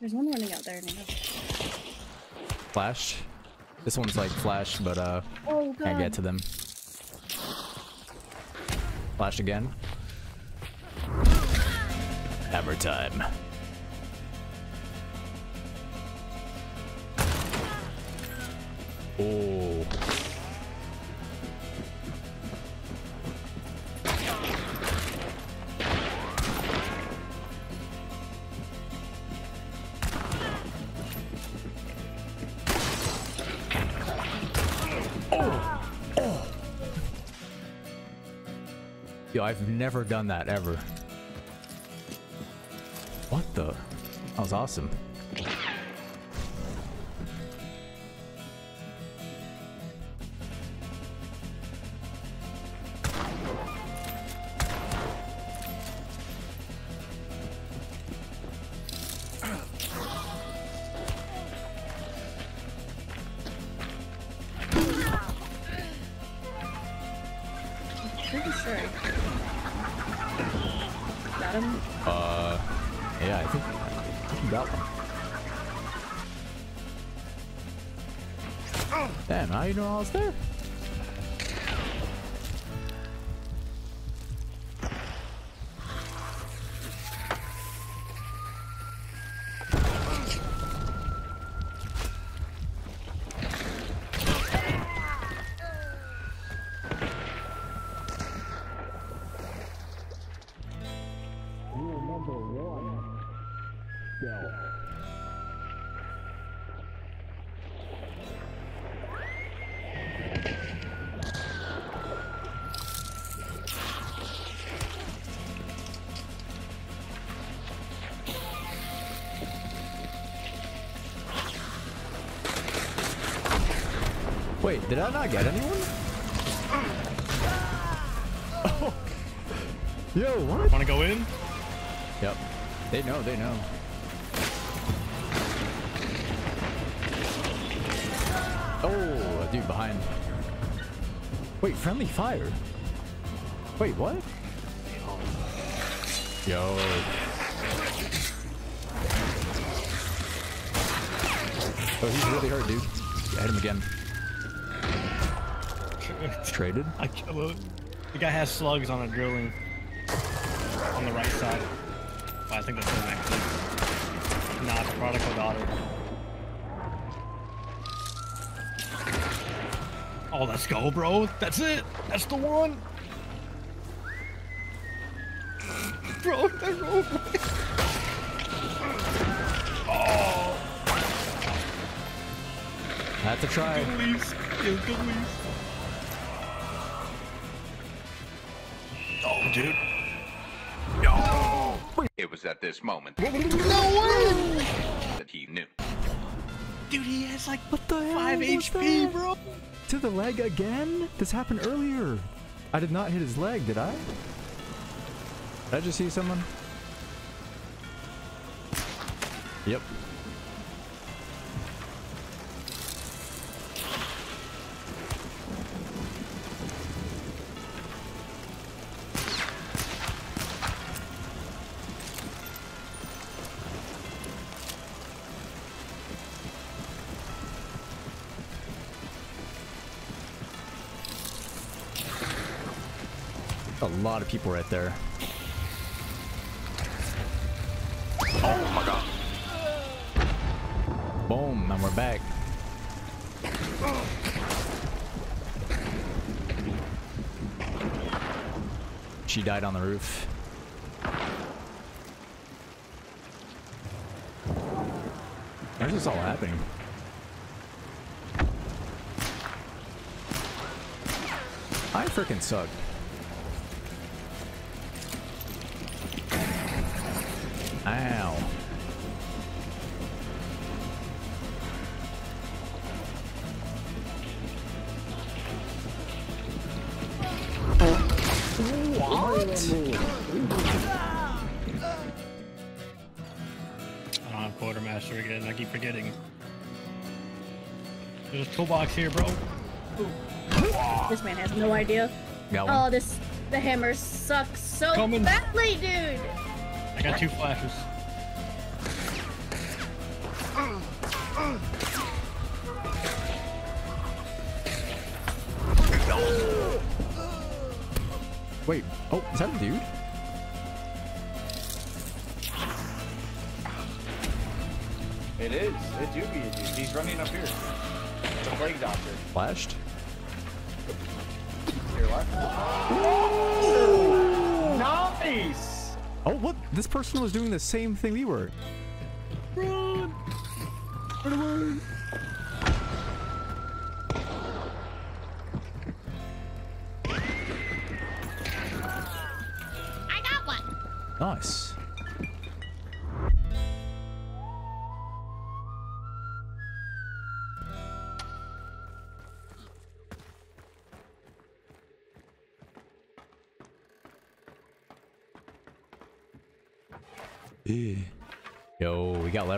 There's one running out there now. Flash. This one's like flash, but uh, Oh can't get to them. Flash again. Hammer time. Oh. I've never done that ever. What the? That was awesome. Wait, did I not get anyone? Oh. Yo, what? Want to go in? They know, they know. Oh, a dude behind. Wait, friendly fire. Wait, what? Yo. Oh, he's really hurt, dude. Hit him again. Traded? I kill it. The guy has slugs on a drilling on the right side. Well, I think that's him actually. Nah, it's prodigal daughter. Oh, let's go, bro. That's it. That's the one. Bro, that's over. Oh, I have to try. good leaves. Yo, good leaves. Oh, dude. It was at this moment No way! that he knew. Dude, he has like What the hell 5 was HP, that? bro. To the leg again? This happened earlier. I did not hit his leg, did I? Did I just see someone? Yep. Lot of people right there. Oh my god. Boom, and we're back. She died on the roof. Where's this all happening? I freaking suck. Toolbox here, bro. This man has no idea. Got oh, one. Oh, this the hammer sucks so Coming. badly, dude. I got two flashes. Wait, oh, is that a dude? It is. It do be a dude. He's running up here. The plague doctor. Flashed? Here, left. Nice! Oh, what? This person was doing the same thing we were. Run! Run away!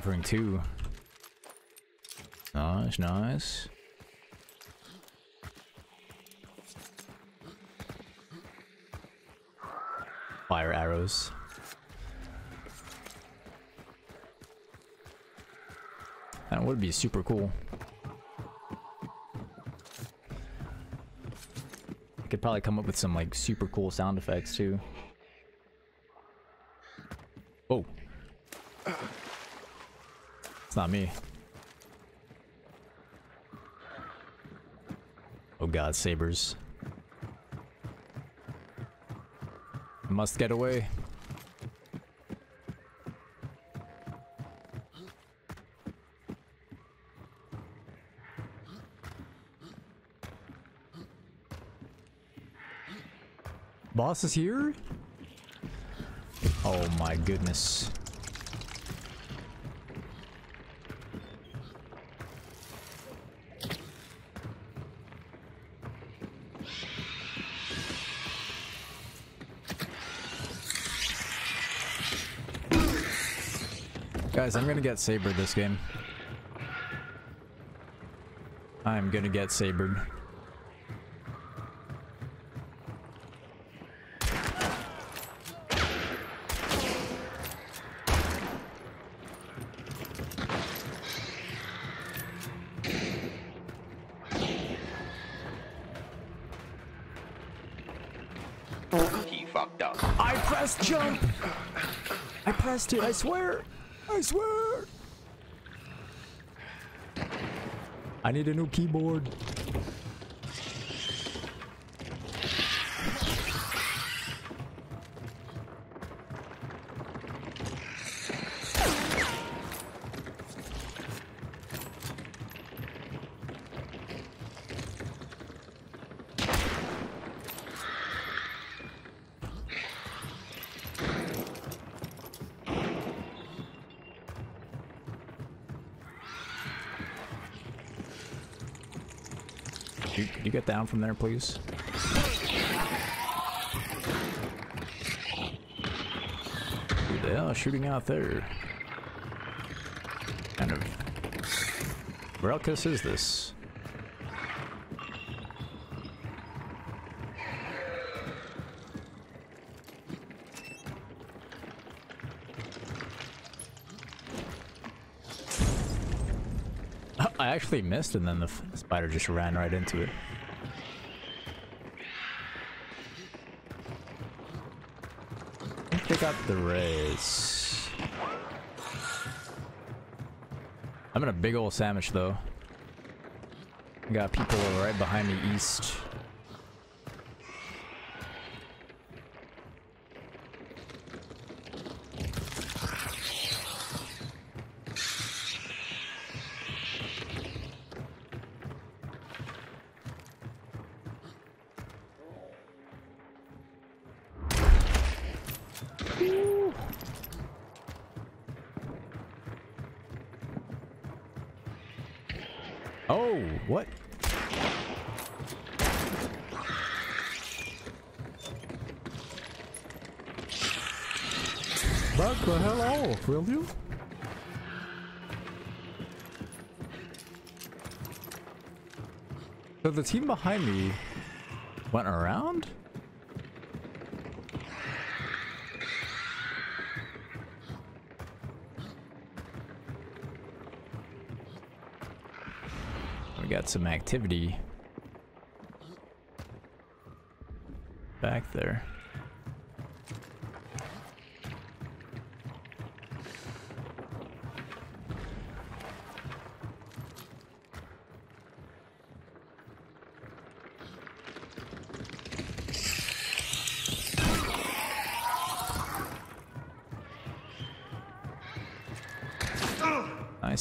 We too. Nice, nice. Fire arrows. That would be super cool. I could probably come up with some like super cool sound effects too. Oh. It's not me. Oh god, sabers. Must get away. Boss is here? Oh my goodness. Guys, I'm gonna get sabered this game. I'm gonna get sabered. He fucked up. I pressed jump! I pressed it, I swear! I swear! I need a new keyboard. Down from there, please? Who the shooting out there? Kind of. Else is this? I actually missed and then the spider just ran right into it. I think they got the rays. I'm in a big old sandwich though. Got people right behind me east. the team behind me went around? We got some activity back there.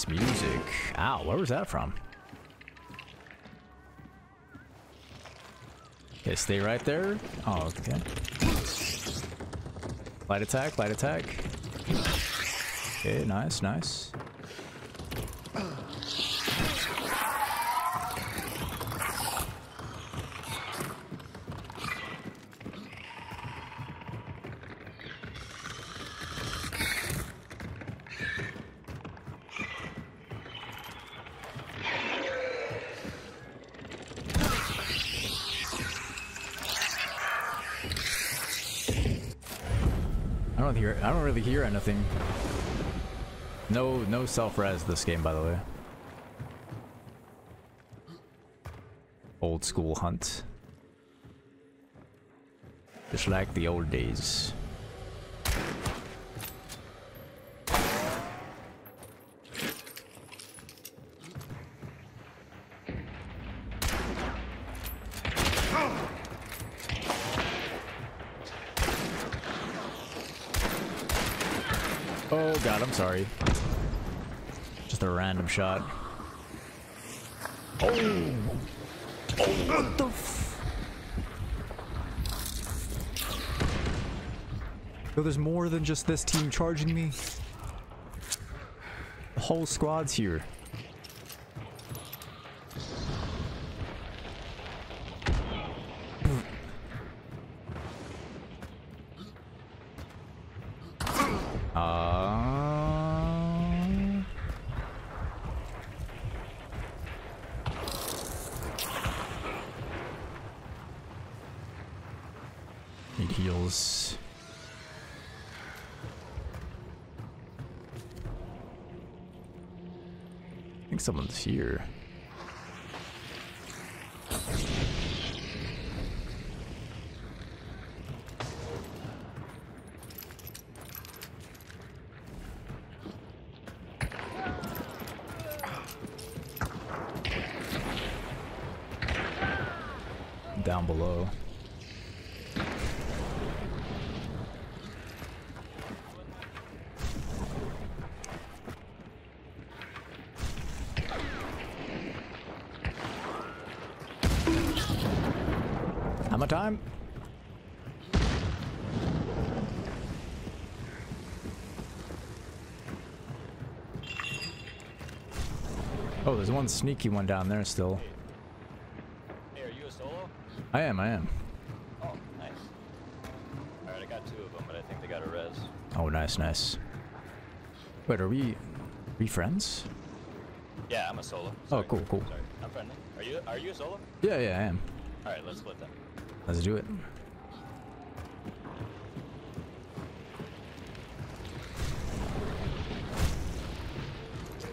Music. Ow, where was that from? Okay, stay right there. Oh, okay. Light attack, light attack. Okay, nice, nice. Hear. Anything. No, no self-res this game, by the way. Old school hunt. Just like the old days. Oh god, Sorry. Just a random shot. Oh! Oh, what the f- Yo, there's more than just this team charging me. The whole squad's here. Uh... Need heals. I think someone's here. Down below. Hammer time. Oh, there's one sneaky one down there still. Hey, are you a solo? I am, I am. Oh, nice. Alright, I got two of them, but I think they got a res. Oh, nice, nice. Wait, are we, we friends? Yeah, I'm a solo. Oh, cool, cool. Sorry, I'm friendly. Are you are you a solo? Yeah, yeah, I am. Alright, let's split them. Let's do it.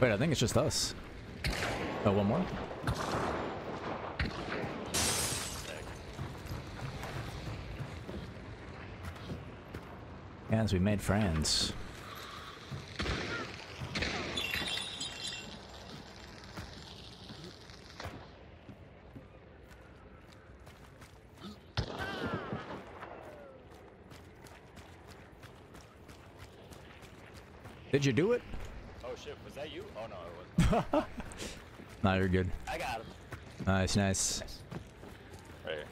Wait, I think it's just us. Oh, one more? Yes, we made friends. Did you do it? Oh shit, was that you? Oh no, it wasn't. Nah, you're good. I got him. Nice, nice. Nice. Right here.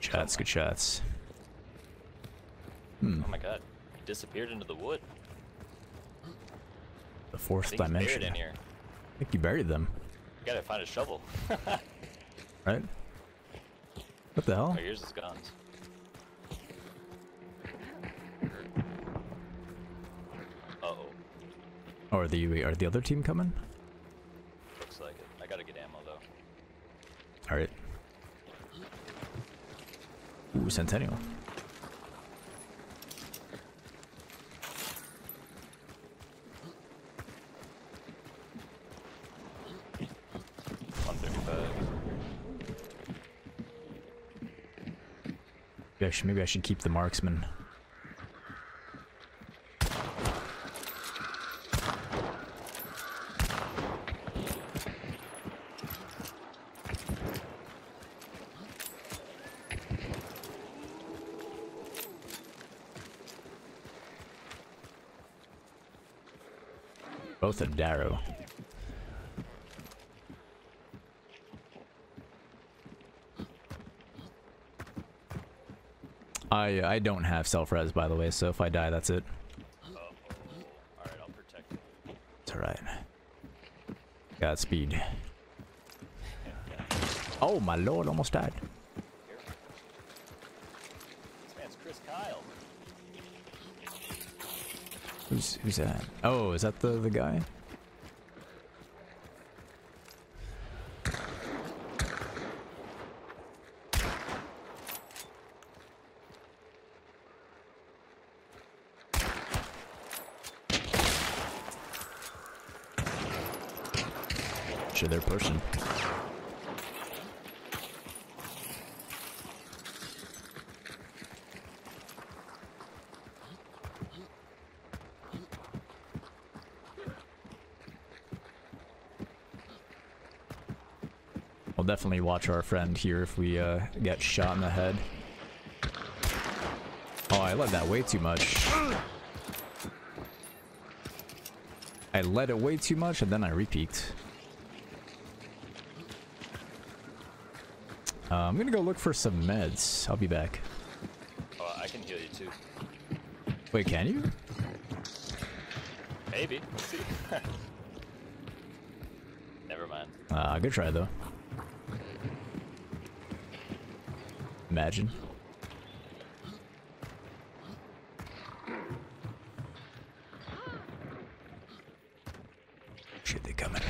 Shots, good shots. Hmm. Oh my god. He disappeared into the wood. The fourth dimension. in here. I think you buried them, You gotta find a shovel. right? What the hell? oh, here's his guns. Uh-oh. Oh, are the are the other team coming? Centennial. Maybe I should, maybe I should keep the marksman. Both a Darrow. I I don't have self res by the way, so if I die, that's it. Oh. Alright, I'll protect you. It's alright. Godspeed. Oh my lord, almost died. Who's who's that? Oh, is that the the guy? Sure, they're pushing. Definitely watch our friend here if we uh, get shot in the head. Oh, I led that way too much. I led it way too much and then I repeaked. Uh, I'm gonna go look for some meds. I'll be back. Oh, I can heal you too. Wait, can you? Maybe. We'll see. Never mind. Uh, good try though. Imagine. Shit, they coming.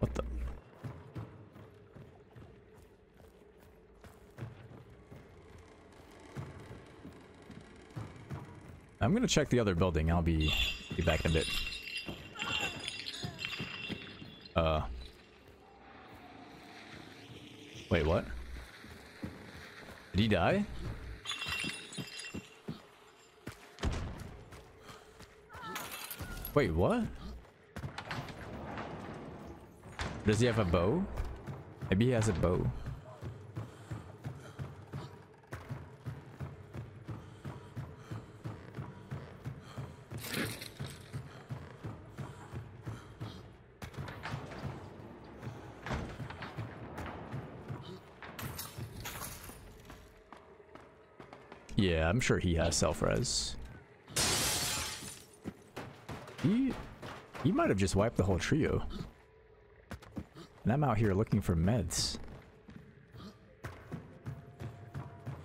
What the? I'm gonna check the other building. I'll be be back in a bit. Uh. Wait, what? Did he die? Wait, what? Does he have a bow? Maybe he has a bow. Yeah, I'm sure he has self-res. He... He might have just wiped the whole trio. And I'm out here looking for meds.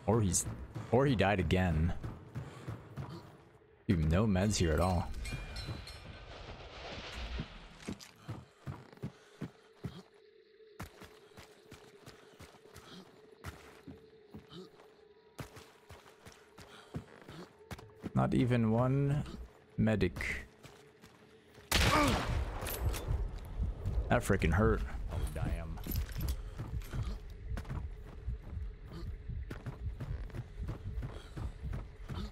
Or he's... Or he died again. Dude, no meds here at all. Not even one medic. That freaking hurt. Oh, damn.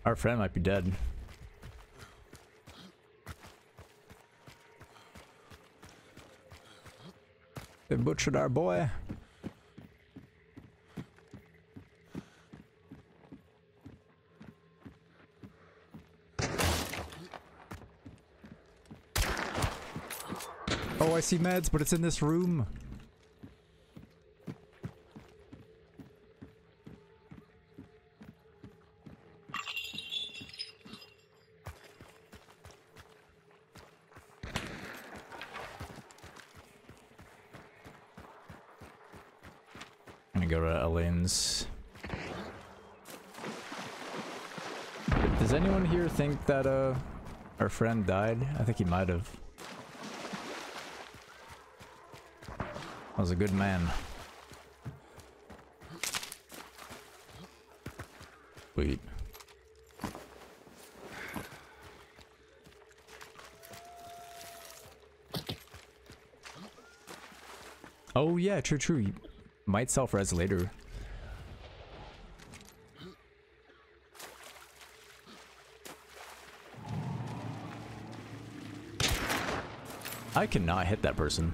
Our friend might be dead. They butchered our boy. Oh, I see meds, but it's in this room. Go to. Does anyone here think that uh our friend died? I think he might have. Was a good man. Sweet. Oh yeah, true, true. You might self-res later. I cannot hit that person.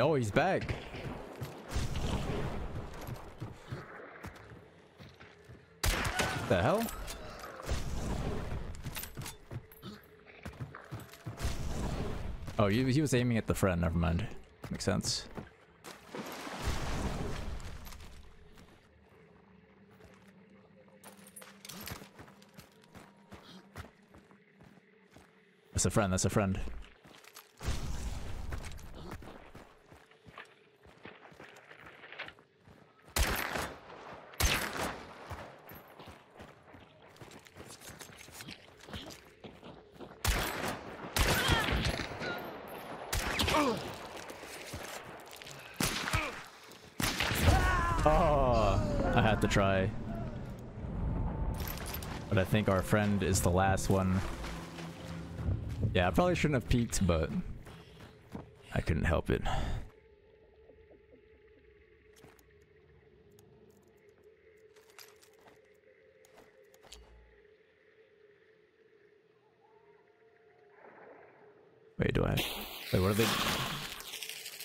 Yo, he's back. What The hell? Oh, he, he was aiming at the friend. Never mind. Makes sense. That's a friend. That's a friend. Try. But I think our friend is the last one. Yeah, I probably shouldn't have peeked, but I couldn't help it. Wait, do I? Wait, what are they?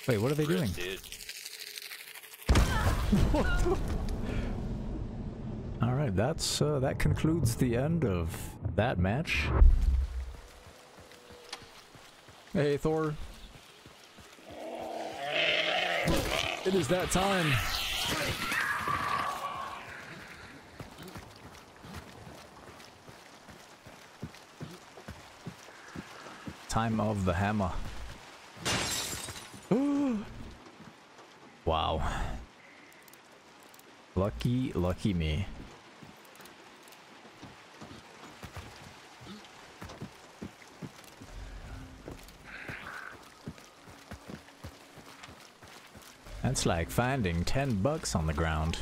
Wait, what are they doing? Dude. Right, that's uh, that concludes the end of that match. Hey, Thor. It is that time. Time of the hammer. wow. Lucky, lucky me. That's like finding 10 bucks on the ground.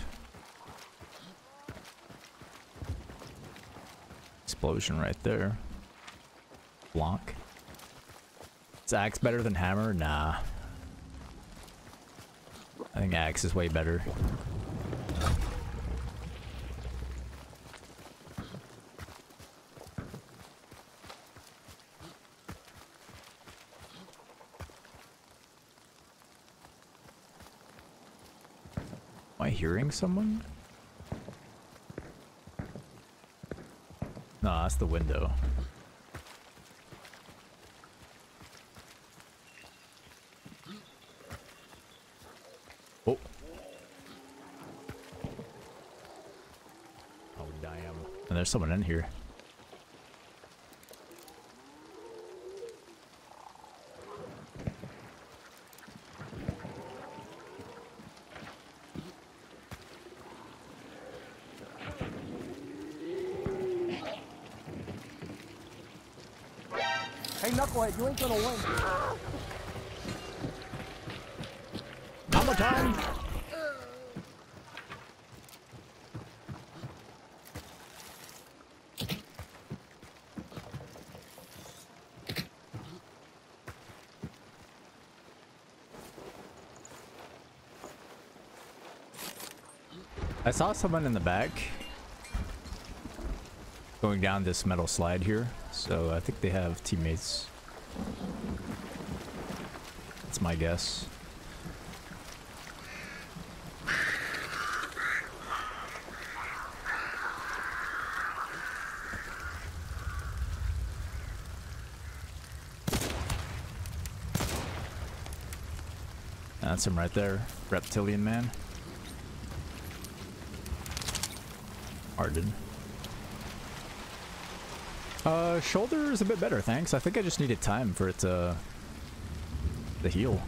Explosion right there. Block. Is axe better than hammer? Nah. I think axe is way better. Am I hearing someone? No, that's the window. Oh. Oh, damn. And there's someone in here. Knucklehead, you ain't gonna win. Hammer time! I saw someone in the back going down this metal slide here, so I think they have teammates. That's my guess. That's him right there. Reptilian man. Arden. Uh, shoulder is a bit better, thanks. I think I just needed time for it to, to heal.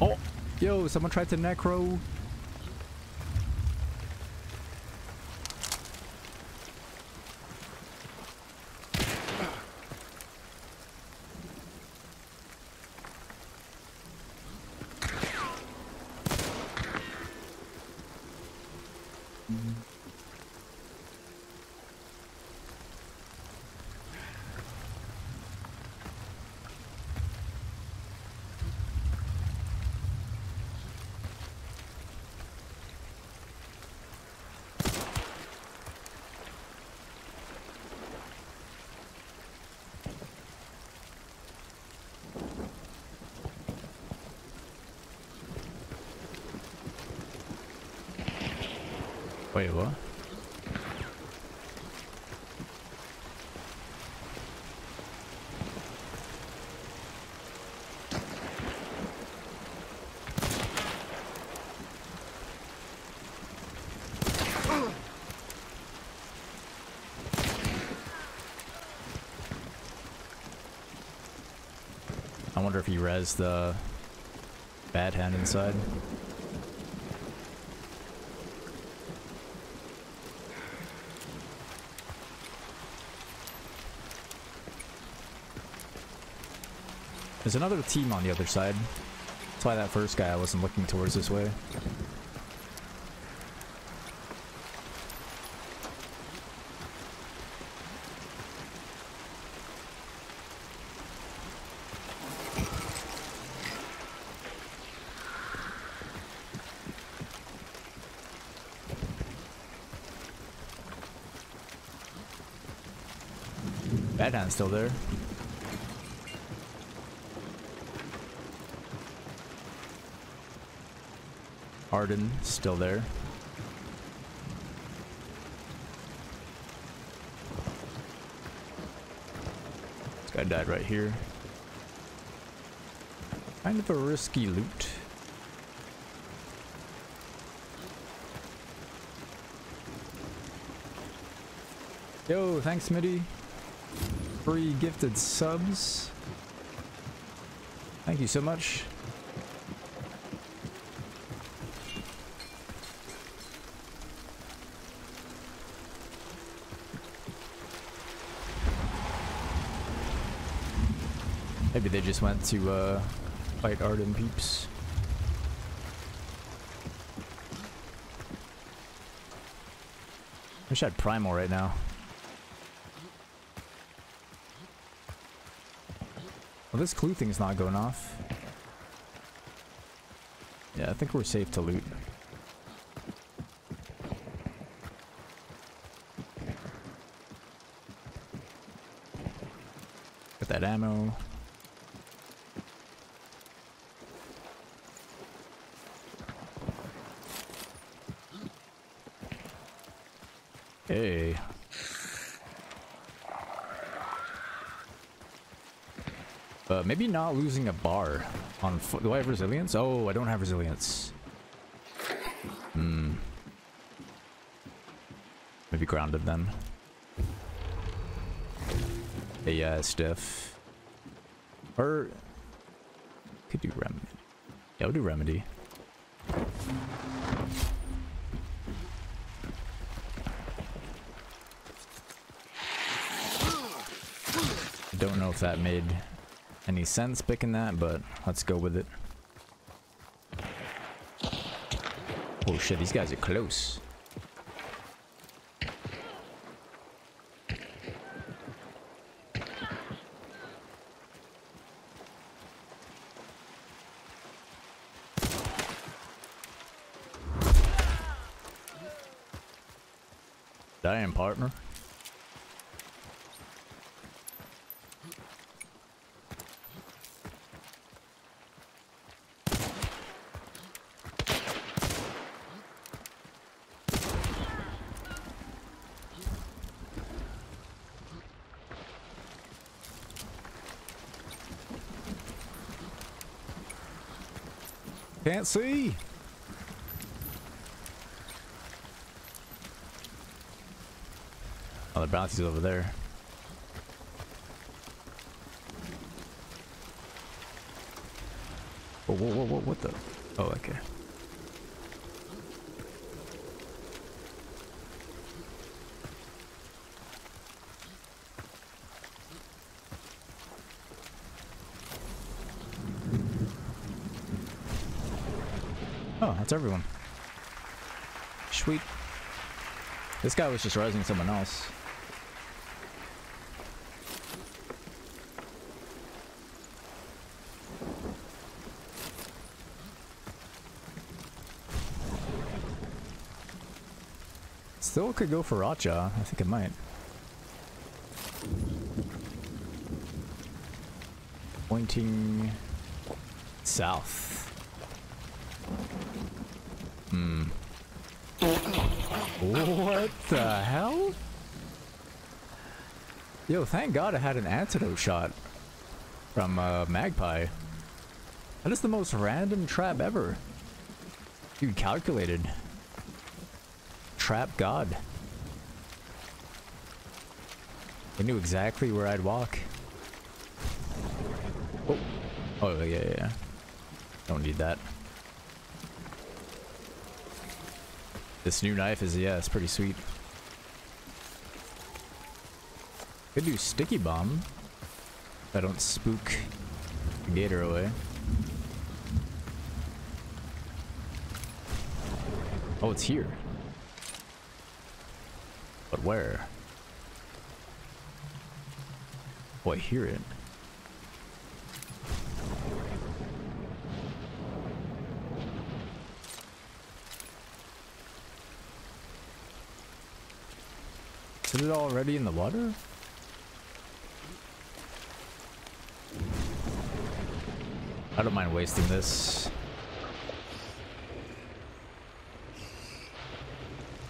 Oh, yo, someone tried to necro. Wait, what? I wonder if he res the bad hand inside. There's another team on the other side. That's why that first guy I wasn't looking towards this way. Bad hand's still there. Arden still there. This guy died right here. Kind of a risky loot. Yo, thanks, Mitty. Free gifted subs. Thank you so much. Maybe they just went to uh, fight Arden peeps. Wish I had Primal right now. Well, this clue thing's not going off. Yeah, I think we're safe to loot. Get that ammo. Hey. Uh, maybe not losing a bar on foot. Do I have resilience? Oh, I don't have resilience. Hmm. Maybe grounded then. Hey, yeah, stiff. Or could do remedy. Yeah, we'll do remedy. Don't know if that made any sense picking that, but let's go with it. Oh shit, these guys are close. can't see. Oh, the bounty's over there. Whoa, whoa, whoa, whoa, what the? Oh, okay. That's everyone. Sweet. This guy was just rising someone else. Still could go for Rotjaw. I think it might. Pointing south. Hmm. What the hell? Yo, thank God I had an antidote shot from uh, Magpie. That is the most random trap ever. Dude, calculated. Trap God. I knew exactly where I'd walk. Oh, oh yeah, yeah. Don't need that. This new knife is, yeah, it's pretty sweet. Could do sticky bomb. If I don't spook the gator away. Oh, it's here. But where? Oh, I hear it. Is it already in the water? I don't mind wasting this.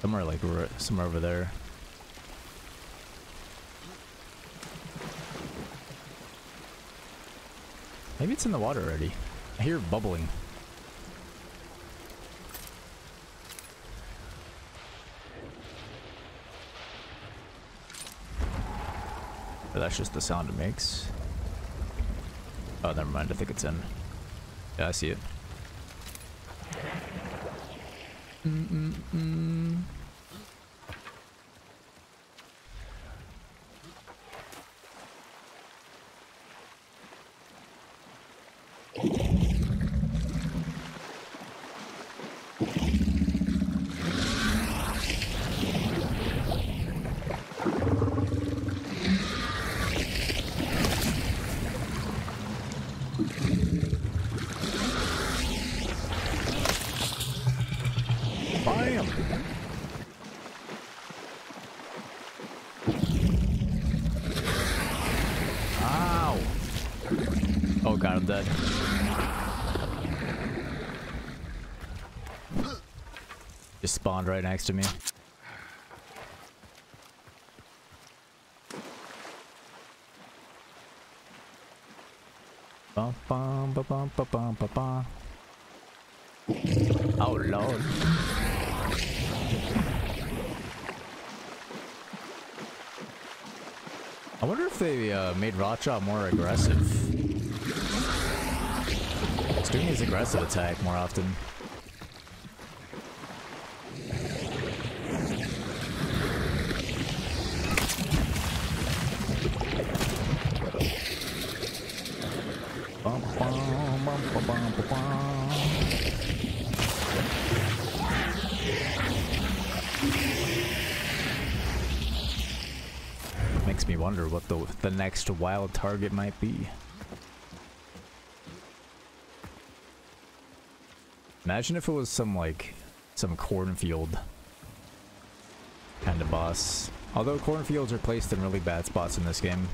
Somewhere like somewhere over there. Maybe it's in the water already. I hear bubbling. That's just the sound it makes. Oh, never mind. I think it's in. Yeah, I see it. Mm-mm-mm. Bam! Ow! Oh god, I'm dead. Just spawned right next to me. Bum, bum, bum, bum, bum. Oh lord. I wonder if they uh, made Rotjaw more aggressive. It's doing his aggressive attack more often. Bum, bum, bum, bum, bum, bum, bum. Makes me wonder what the the next wild target might be. Imagine if it was some like some cornfield kind of boss. Although cornfields are placed in really bad spots in this game.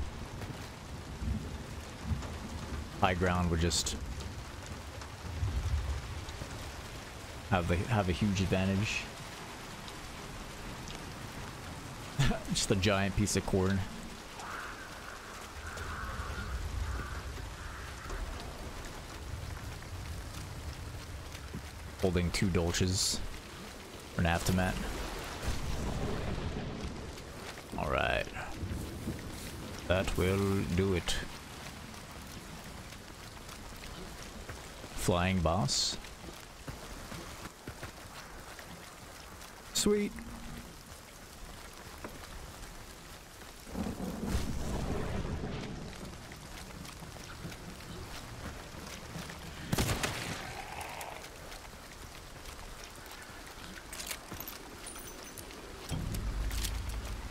High ground would just have the have a huge advantage. Just a giant piece of corn. Holding two dolches for an aftermat. Alright. That will do it. Flying boss. Sweet.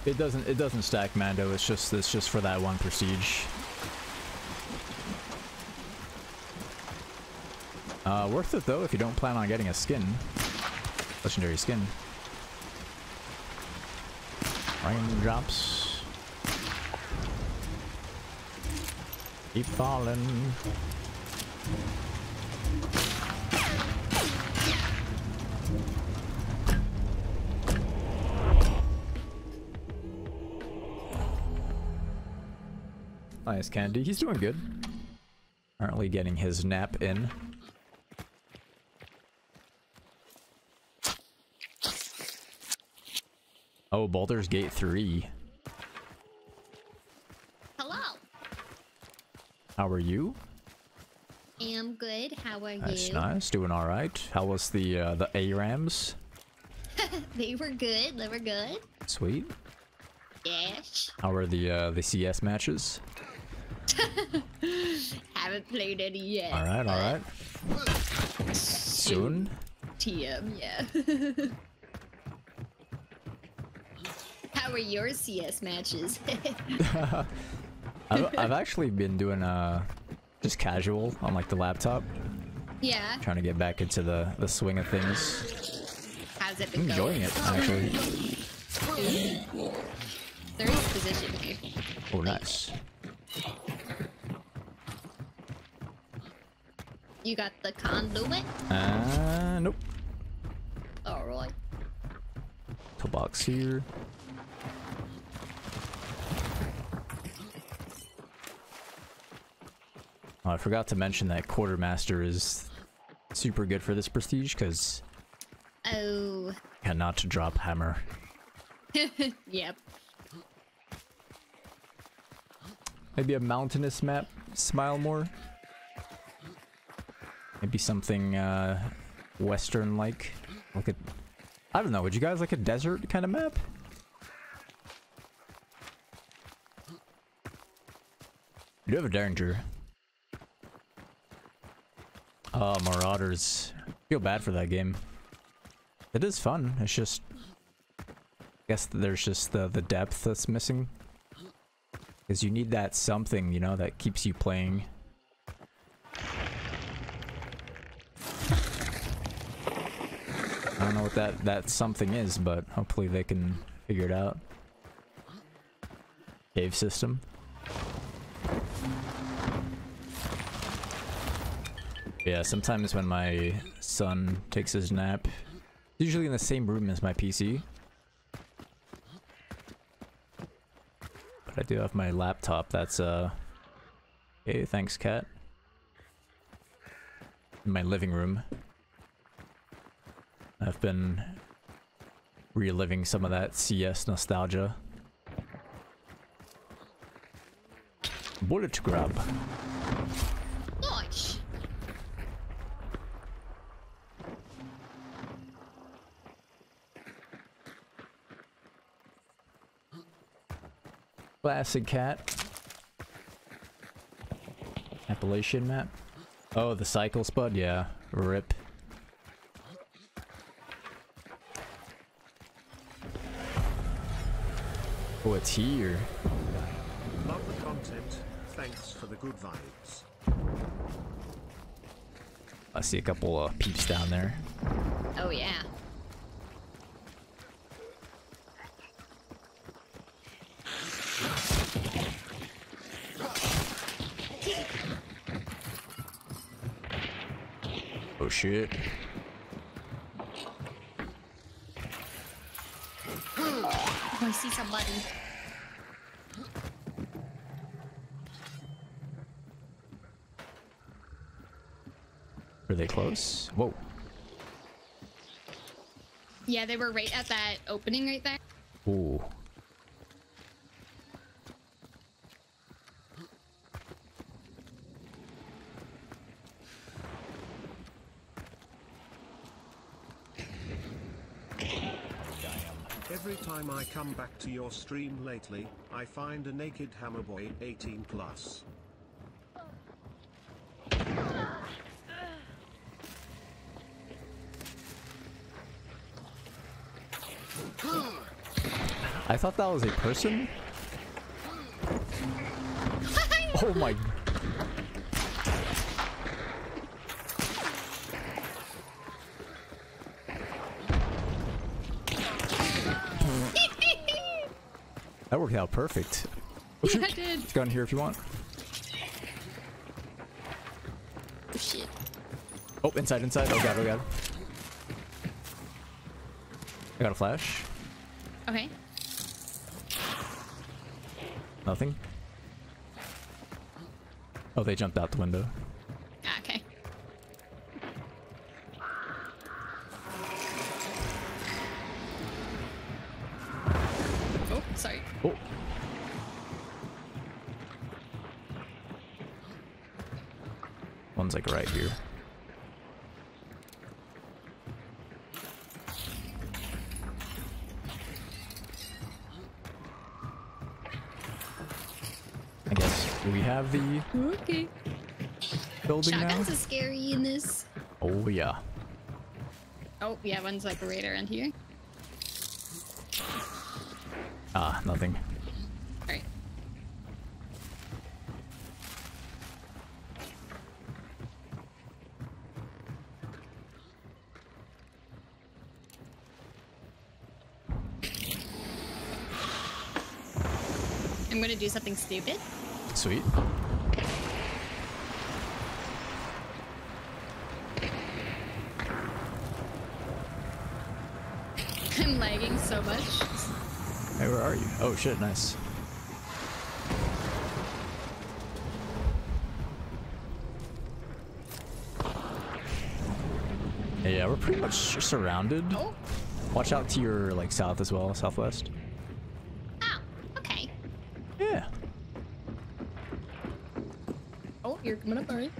It doesn't it doesn't stack Mando, it's just it's just for that one prestige. Uh, worth it though if you don't plan on getting a skin. Legendary skin. Raindrops. Keep falling. Nice candy. He's doing good. Currently getting his nap in. Oh, Baldur's Gate 3. Hello. How are you? I am good. How are you? That's nice. Doing all right. How was the uh, the ARAMs? They were good. They were good. Sweet. Yes. How are the uh, the CS matches? Haven't played any yet. All right, all right. Soon. TM, yeah. How are your CS matches? I've, I've actually been doing uh just casual on like the laptop, yeah. trying to get back into the the swing of things. How's it I'm been enjoying going? it actually. There is position here. Oh, nice. You got the conduit? Uh, nope. Alright. Toolbox here. Oh, I forgot to mention that Quartermaster is super good for this prestige because Oh. cannot drop hammer. Yep. Maybe a mountainous map, smile more. Maybe something uh, western like, like a. I don't know. Would you guys like a desert kind of map? You have a danger. Oh, Marauders. Feel bad for that game. It is fun. It's just, I guess there's just the the depth that's missing. Because you need that something, you know, that keeps you playing. I don't know what that, that something is, but hopefully they can figure it out. Cave system. Yeah, sometimes when my son takes his nap, usually in the same room as my PC. But I do have my laptop that's uh Okay, thanks cat. In my living room. I've been reliving some of that CS nostalgia. Bullet grab. Nice. Classic cat. Appalachian map. Oh, the cycle spud? Yeah. Rip. Oh, it's here. Love the content. Thanks for the good vibes. I see a couple of peeps down there. Oh yeah. Shit. Oh, I see somebody. Are they close? Whoa. Yeah, they were right at that opening right there. Ooh. Every time I come back to your stream lately, I find a naked hammerboy 18 plus. I thought that was a person. Oh my. That perfect. Oh, Yeah, shoot. I did. Let's go in here if you want. Oh, shit. Oh, inside, inside. Oh god, oh god. I got a flash. Okay. Nothing. Oh, they jumped out the window. Have the Okay. building now? Shotguns is scary in this. Oh yeah. Oh, yeah, one's like right around here. Ah, nothing. Alright. I'm gonna do something stupid. Sweet. I'm lagging so much. Hey, where are you? Oh shit, nice. Yeah, we're pretty much surrounded. Oh, Watch out to your like south as well, southwest. ow. Okay. Yeah. Oh, you're coming up, alright.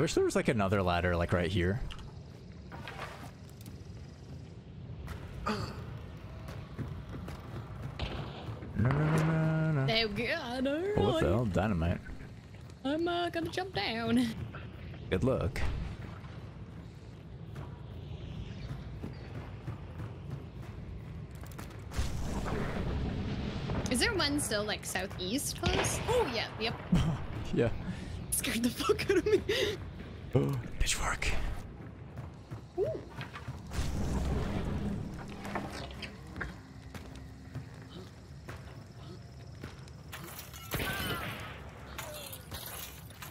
I wish there was like another ladder like right here. No, no, no, no, no. There we go. Oh, what the hell? Dynamite. I'm uh, gonna jump down. Good luck. Is there one still like southeast close? Oh yeah, yep. Yeah. Scared the fuck out of me. Oh, pitchfork.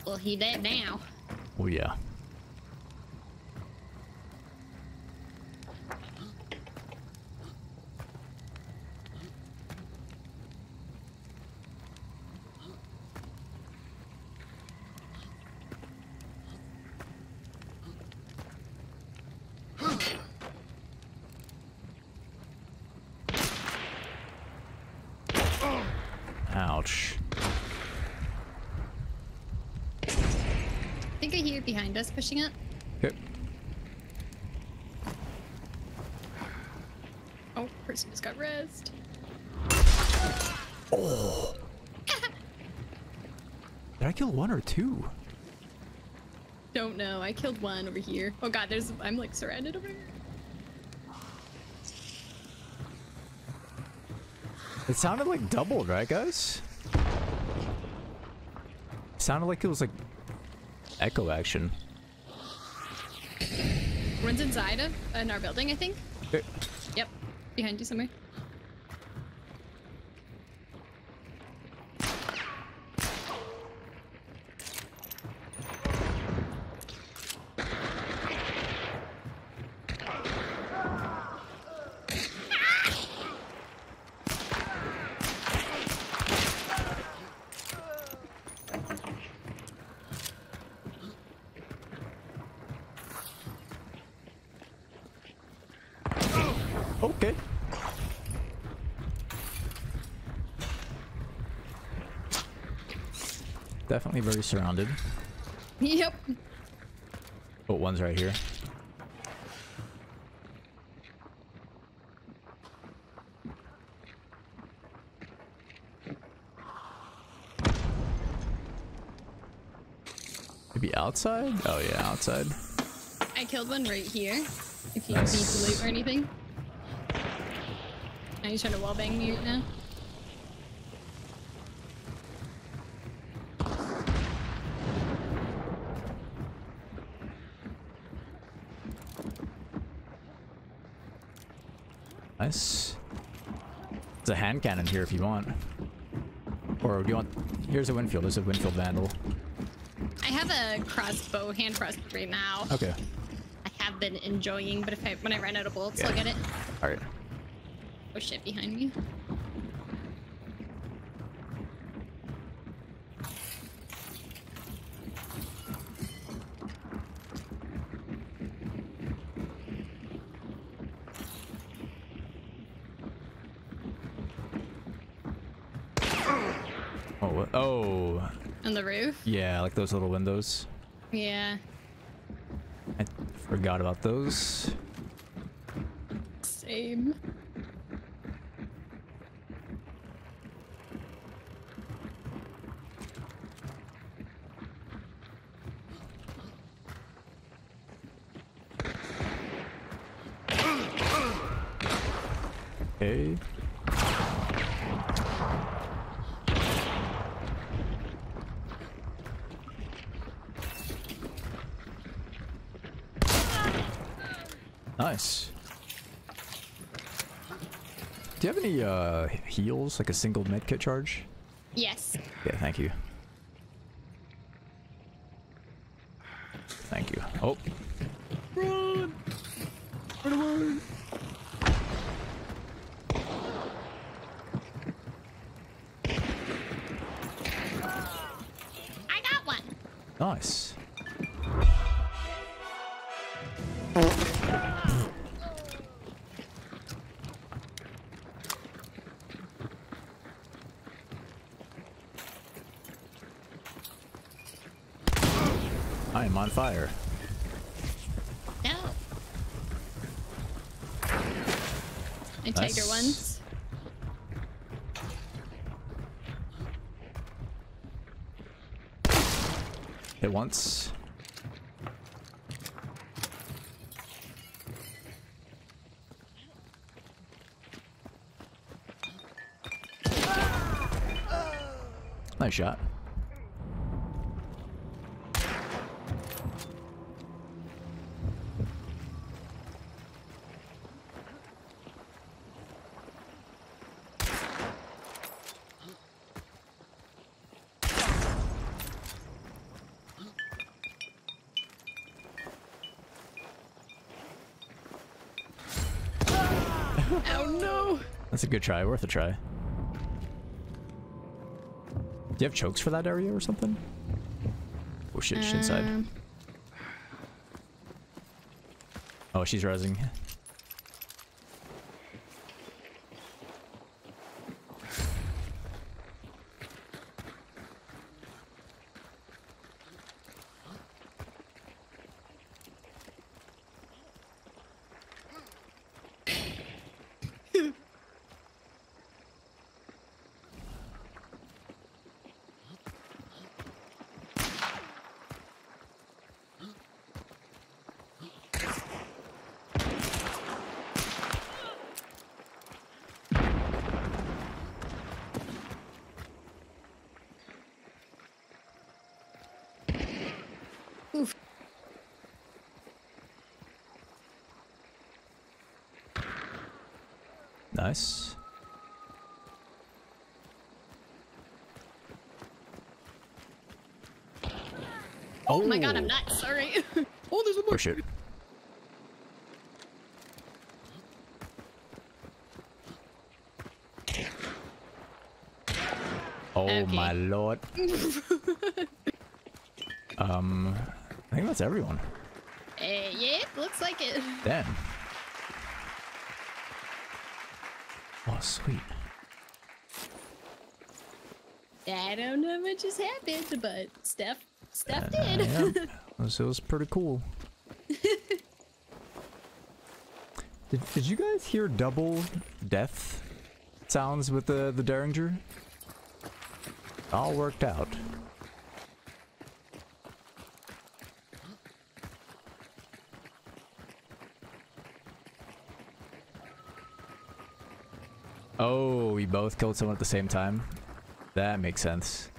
Well, he dead now. Oh yeah. Ouch. I hear behind us pushing it. Okay. Oh, person just got rezzed. Oh. Did I kill one or two? Don't know. I killed one over here. Oh god, there's. I'm like surrounded over here. It sounded like doubled, right, guys? It sounded like it was like echo action. One's inside of uh, in our building, I think. Okay. Yep, behind you somewhere. Okay. Very surrounded. Yep. But one's right here. Maybe outside? Oh yeah, outside. I killed one right here. If you Nice. need to loot or anything. Are you trying to wallbang me right now. Nice. There's a hand cannon here if you want. Or do you want... Here's a Winfield. There's a Winfield Vandal. I have a crossbow, hand crossbow right now. Okay. I have been enjoying, but if I when I run out of bullets, I'll get it. Alright. Oh shit, behind me. Oh, what? Oh. On the roof? Yeah, like those little windows. Yeah. I forgot about those. Same. Okay. Nice. Do you have any uh heals, like a single medkit charge? Yes. Yeah, thank you. Thank you. Am on fire. No. I tagged her Nice. once. Hit once. Nice shot. Oh no. That's a good try. Worth a try. Do you have chokes for that area or something? Oh shit, she's inside. Um, Oh, she's rising. Nice. Oh my god, I'm nuts. Sorry. oh, there's a Oh shit. Oh Okay. my lord. um, I think that's everyone. Uh, yeah, looks like it. Damn. Sweet. I don't know what just happened, but Steph, Steph Uh, did. yeah, it was, it was pretty cool. did, did you guys hear double death sounds with the, the Derringer? All worked out. Oh, we both killed someone at the same time? That makes sense.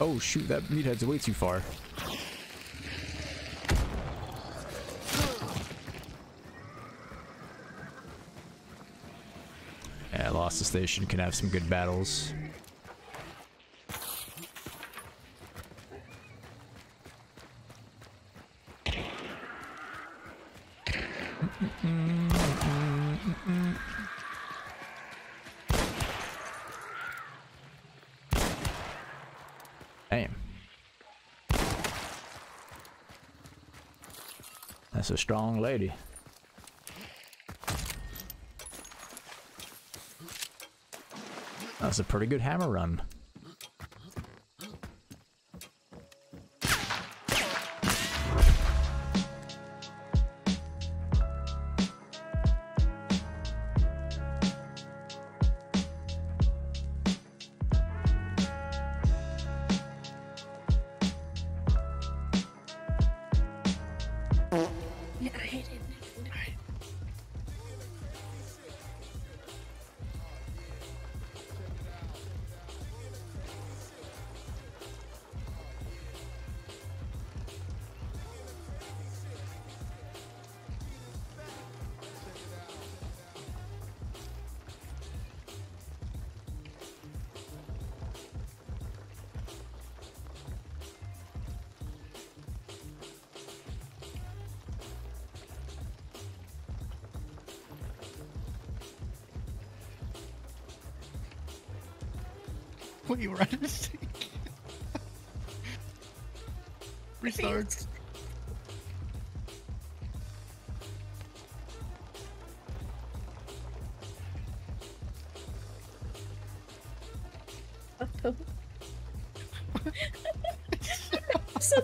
Oh shoot, that meathead's way too far. The Station can have some good battles. Damn. That's a strong lady. That's a pretty good hammer run.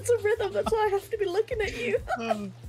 Sense of rhythm, that's why I have to be looking at you. Oh